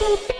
Boop.